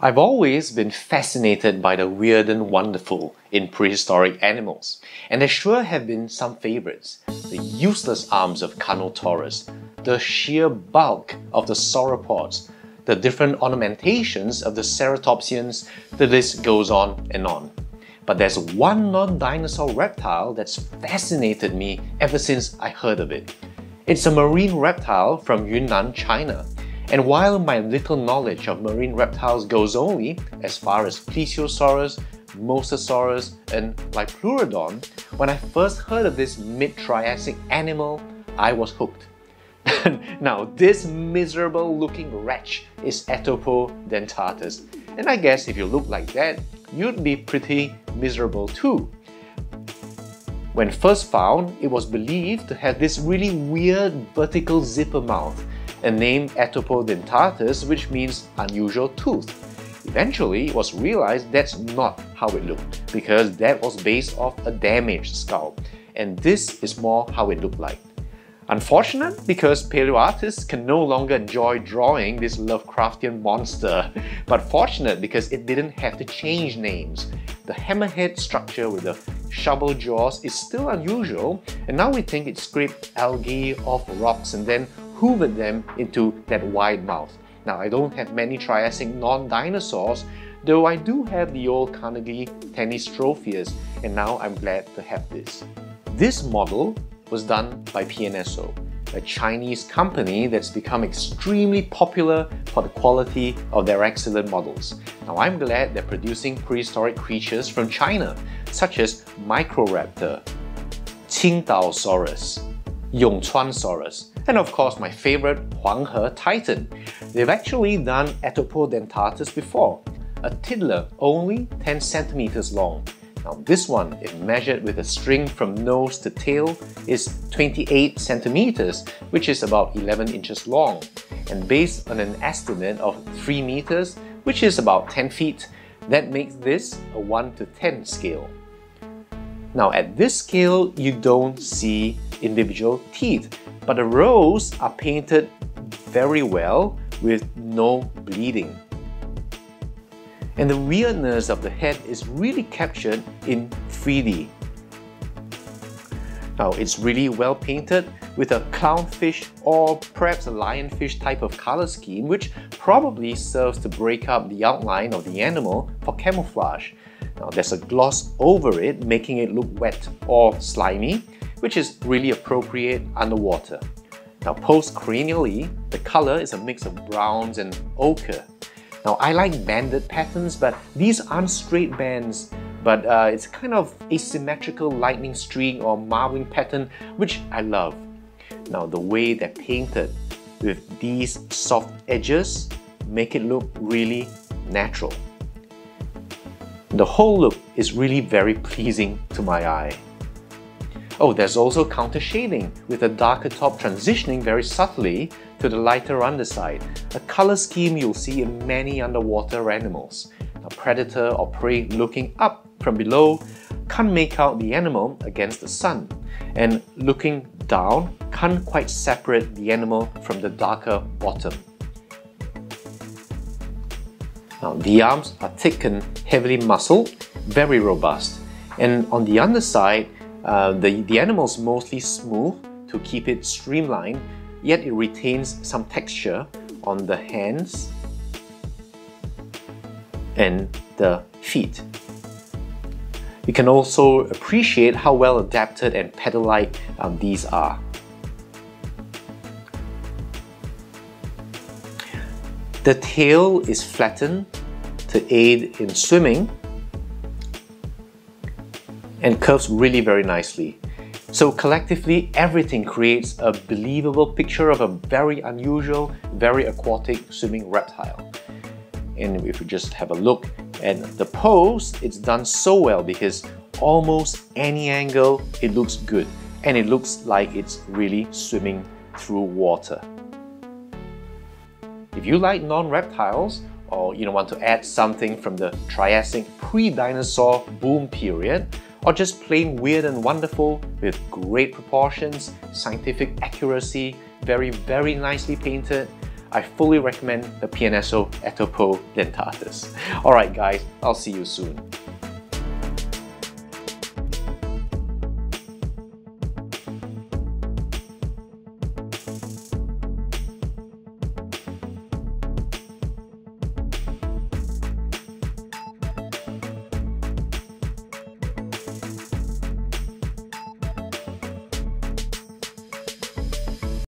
I've always been fascinated by the weird and wonderful in prehistoric animals, and there sure have been some favorites. The useless arms of Carnotaurus, the sheer bulk of the sauropods, the different ornamentations of the ceratopsians, the list goes on and on. But there's one non-dinosaur reptile that's fascinated me ever since I heard of it. It's a marine reptile from Yunnan, China, and while my little knowledge of marine reptiles goes only as far as Plesiosaurus, Mosasaurus, and Liopleurodon, when I first heard of this mid-Triassic animal, I was hooked. now, this miserable looking wretch is Atopodentatus, and I guess if you look like that, you'd be pretty miserable too. When first found, it was believed to have this really weird vertical zipper mouth and named Atopodentatus, which means unusual tooth. Eventually, it was realized that's not how it looked, because that was based off a damaged skull, and this is more how it looked like. Unfortunate because paleoartists can no longer enjoy drawing this Lovecraftian monster, but fortunate because it didn't have to change names. The hammerhead structure with the shovel jaws is still unusual, and now we think it scraped algae off rocks and then hoovered them into that wide mouth. Now, I don't have many Triassic non-dinosaurs, though I do have the old Carnegie Tanystropheus, and now I'm glad to have this. This model was done by PNSO, a Chinese company that's become extremely popular for the quality of their excellent models. Now I'm glad they're producing prehistoric creatures from China, such as Microraptor, Qingdaosaurus, Yangchuanosaurus, and of course my favorite Huanghetitan. They've actually done Atopodentatus before, a tiddler only 10 centimeters long. Now this one, if measured with a string from nose to tail, is 28 centimeters, which is about 11 inches long. And based on an estimate of 3 meters, which is about 10 feet, that makes this a 1 to 10 scale. Now at this scale, you don't see individual teeth, but the rows are painted very well with no bleeding. And the weirdness of the head is really captured in 3D. Now it's really well painted with a clownfish or perhaps a lionfish type of color scheme which probably serves to break up the outline of the animal for camouflage. Now there's a gloss over it making it look wet or slimy which is really appropriate underwater. Now post-cranially, the color is a mix of browns and ochre. Now I like banded patterns, but these aren't straight bands, but uh, it's kind of asymmetrical lightning streak or marbling pattern, which I love. Now the way they're painted with these soft edges make it look really natural. The whole look is really very pleasing to my eye. Oh, there's also counter shading, with the darker top transitioning very subtly to the lighter underside, a color scheme you'll see in many underwater animals. A predator or prey looking up from below can't make out the animal against the sun, and looking down can't quite separate the animal from the darker bottom. Now, the arms are thick and heavily muscled, very robust, and on the underside, uh, the, the animal is mostly smooth to keep it streamlined, yet it retains some texture on the hands and the feet. You can also appreciate how well adapted and pedal-like um, these are. The tail is flattened to aid in swimming and curves really very nicely. So collectively, everything creates a believable picture of a very unusual, very aquatic swimming reptile. And if we just have a look at the pose, it's done so well because almost any angle, it looks good. And it looks like it's really swimming through water. If you like non-reptiles, or you know, want to add something from the Triassic pre-dinosaur boom period, or just plain weird and wonderful with great proportions, scientific accuracy, very, very nicely painted, I fully recommend the PNSO Etopo dentatus. Alright guys, I'll see you soon.